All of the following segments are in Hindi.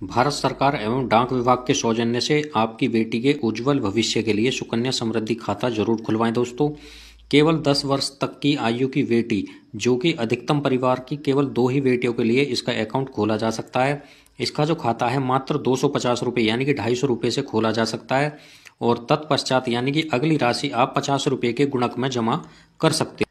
भारत सरकार एवं डाक विभाग के सौजन्य से आपकी बेटी के उज्जवल भविष्य के लिए सुकन्या समृद्धि खाता ज़रूर खुलवाएँ दोस्तों। केवल 10 वर्ष तक की आयु की बेटी, जो कि अधिकतम परिवार की केवल दो ही बेटियों के लिए इसका अकाउंट खोला जा सकता है। इसका जो खाता है, मात्र दो सौ यानी कि ढाई सौ से खोला जा सकता है और तत्पश्चात यानी कि अगली राशि आप पचास रुपये के गुणक में जमा कर सकते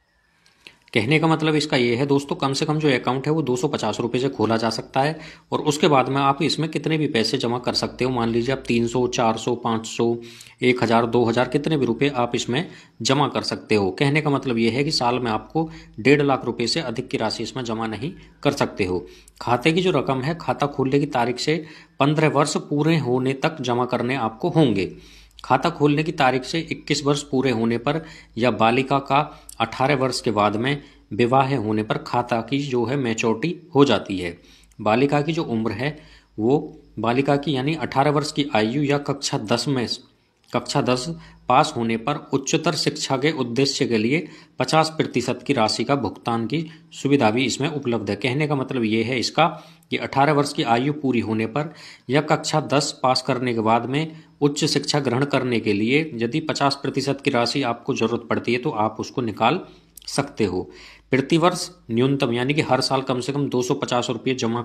कहने का मतलब इसका ये है, दोस्तों, कम से कम जो अकाउंट है वो दो सौ रुपये से खोला जा सकता है और उसके बाद में आप इसमें कितने भी पैसे जमा कर सकते हो। मान लीजिए आप तीन सौ, चार सौ, पाँच सौ, एक हज़ार, दो हज़ार कितने भी रुपए आप इसमें जमा कर सकते हो। कहने का मतलब ये है कि साल में आपको डेढ़ लाख रुपए से अधिक की राशि इसमें जमा नहीं कर सकते हो। खाते की जो रकम है, खाता खोलने की तारीख से पंद्रह वर्ष पूरे होने तक जमा करने आपको होंगे। खाता खोलने की तारीख से 21 वर्ष पूरे होने पर या बालिका का 18 वर्ष के बाद में विवाह होने पर खाता की जो है मैच्योरिटी हो जाती है। बालिका की जो उम्र है, वो बालिका की यानी 18 वर्ष की आयु या कक्षा 10 में कक्षा 10 पास होने पर उच्चतर शिक्षा के उद्देश्य के लिए 50 प्रतिशत की राशि का भुगतान की सुविधा भी इसमें उपलब्ध है। कहने का मतलब ये है इसका कि 18 वर्ष की आयु पूरी होने पर या कक्षा 10 पास करने के बाद में उच्च शिक्षा ग्रहण करने के लिए यदि 50 प्रतिशत की राशि आपको ज़रूरत पड़ती है तो आप उसको निकाल सकते हो। प्रतिवर्ष न्यूनतम यानी कि हर साल कम से कम दो सौ जमा